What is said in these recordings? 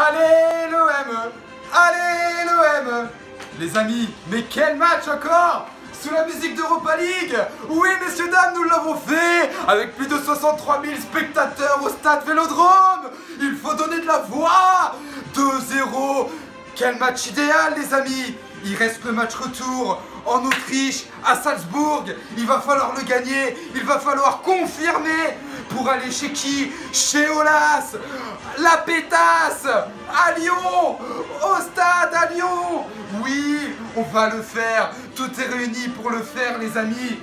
Allez l'OM Allez l'OM Les amis, mais quel match encore sous la musique d'Europa League. Oui, messieurs, dames, nous l'avons fait. Avec plus de 63 000 spectateurs au stade Vélodrome. Il faut donner de la voix. 2-0 Quel match idéal, les amis Il reste le match retour en Autriche, à Salzbourg. Il va falloir le gagner. Il va falloir confirmer pour aller chez qui? Chez Olas La pétasse À Lyon Au stade à Lyon Oui, on va le faire. Tout est réuni pour le faire, les amis.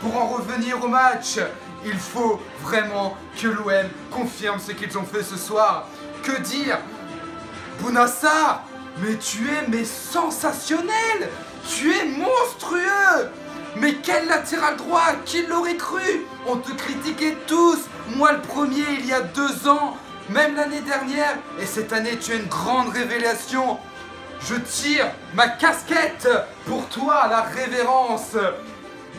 Pour en revenir au match, il faut vraiment que l'OM confirme ce qu'ils ont fait ce soir. Que dire? Bounassar Mais tu es mais sensationnel. Tu es monstrueux. Mais quel latéral droit Qui l'aurait cru? On te critiquait tous. Moi le premier il y a deux ans Même l'année dernière. Et cette année tu es une grande révélation. Je tire ma casquette pour toi, la révérence.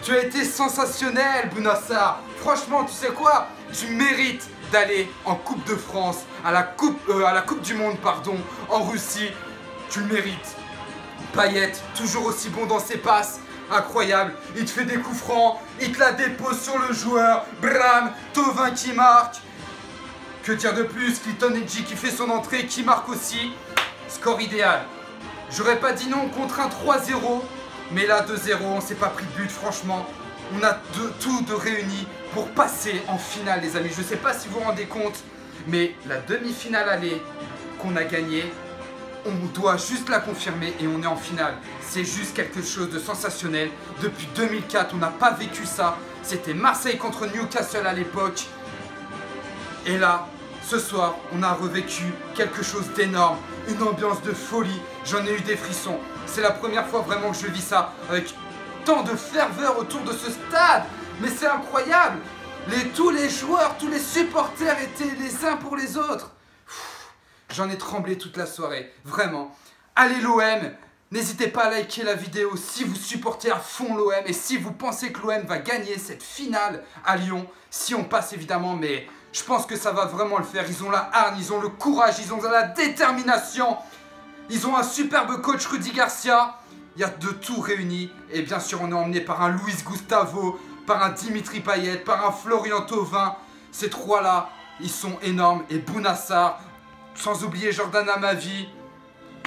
Tu as été sensationnel Bounassar. Franchement tu sais quoi? Tu mérites d'aller en Coupe de France à la Coupe, euh, à la coupe du Monde pardon, en Russie Tu le mérites Payet, toujours aussi bon dans ses passes incroyable. Il te fait des coups francs, il te la dépose sur le joueur. Bram, Tovin qui marque. Que dire de plus Clinton Edgy qui fait son entrée, qui marque aussi. Score idéal. J'aurais pas dit non contre un 3-0, mais là 2-0, on s'est pas pris de but, franchement. On a tout de réuni pour passer en finale, les amis. Je sais pas si vous vous rendez compte, mais la demi-finale allée qu'on a gagnée, on doit juste la confirmer et on est en finale. C'est juste quelque chose de sensationnel. Depuis 2004, on n'a pas vécu ça. C'était Marseille contre Newcastle à l'époque. Et là, ce soir, on a revécu quelque chose d'énorme. Une ambiance de folie. J'en ai eu des frissons. C'est la première fois vraiment que je vis ça avec tant de ferveur autour de ce stade. Mais c'est incroyable. Tous les joueurs, tous les supporters étaient les uns pour les autres. J'en ai tremblé toute la soirée, vraiment. Allez l'OM N'hésitez pas à liker la vidéo si vous supportez à fond l'OM et si vous pensez que l'OM va gagner cette finale à Lyon. Si on passe évidemment, mais je pense que ça va vraiment le faire. Ils ont la hargne, ils ont le courage, ils ont la détermination. Ils ont un superbe coach Rudy Garcia. Il y a de tout réuni. Et bien sûr, on est emmené par un Luis Gustavo, par un Dimitri Payet, par un Florian Thauvin. Ces trois-là, ils sont énormes. Et Bounassar, sans oublier Jordan Amavi.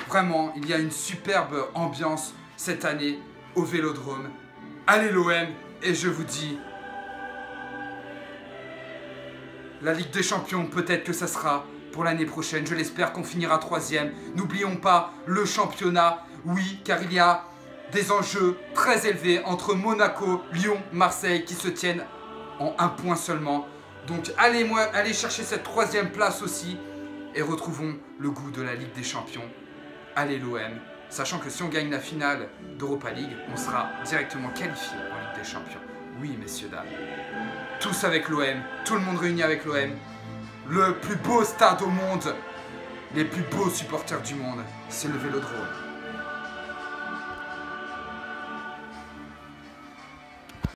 Vraiment, il y a une superbe ambiance cette année au Vélodrome. Allez l'OM et je vous dis la Ligue des Champions, peut-être que ça sera pour l'année prochaine. Je l'espère qu'on finira troisième. N'oublions pas le championnat, oui, car il y a des enjeux très élevés entre Monaco, Lyon, Marseille qui se tiennent en un point seulement. Donc allez, moi, allez chercher cette troisième place aussi et retrouvons le goût de la Ligue des Champions. Allez l'OM, sachant que si on gagne la finale d'Europa League, on sera directement qualifié en Ligue des Champions. Oui, messieurs, dames. Tous avec l'OM, tout le monde réuni avec l'OM. Le plus beau stade au monde, les plus beaux supporters du monde, c'est le Vélodrome.